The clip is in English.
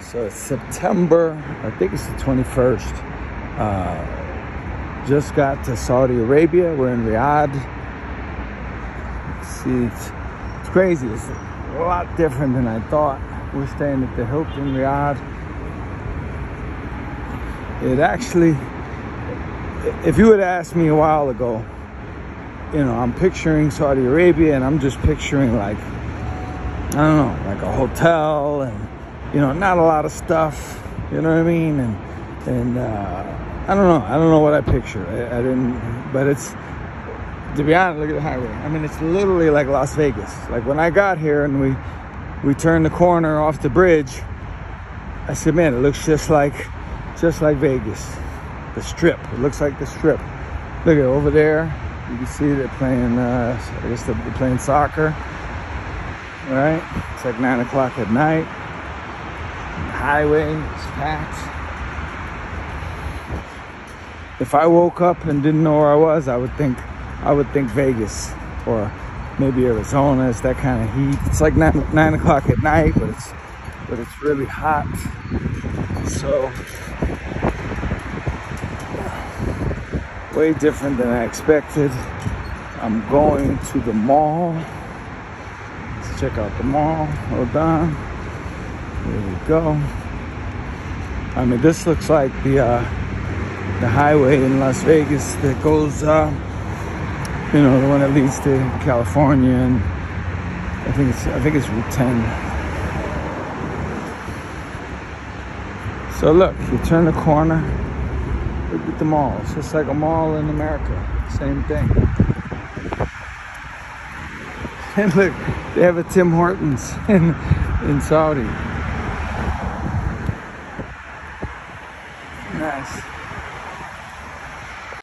So it's September, I think it's the 21st. Uh, just got to Saudi Arabia. We're in Riyadh. See, it's, it's crazy. It's a lot different than I thought. We're staying at the Hilton Riyadh. It actually, if you had asked me a while ago, you know, I'm picturing Saudi Arabia and I'm just picturing like, I don't know, like a hotel and you know, not a lot of stuff. You know what I mean? And and uh, I don't know. I don't know what I picture. I, I, didn't, but it's to be honest. Look at the highway. I mean, it's literally like Las Vegas. Like when I got here and we we turned the corner off the bridge, I said, man, it looks just like just like Vegas. The Strip. It looks like the Strip. Look at over there. You can see they're playing. Uh, I guess they're playing soccer. All right. It's like nine o'clock at night highway is packed. If I woke up and didn't know where I was, I would think I would think Vegas or maybe Arizona. It's that kind of heat. It's like nine, nine o'clock at night, but it's but it's really hot. So way different than I expected. I'm going to the mall. Let's check out the mall. Hold on. There we go. I mean, this looks like the uh, the highway in Las Vegas that goes, uh, you know, the one that leads to California, and I think it's I think it's Route 10. So look, you turn the corner, look at the mall. It's just like a mall in America. Same thing. And look, they have a Tim Hortons in in Saudi. Nice.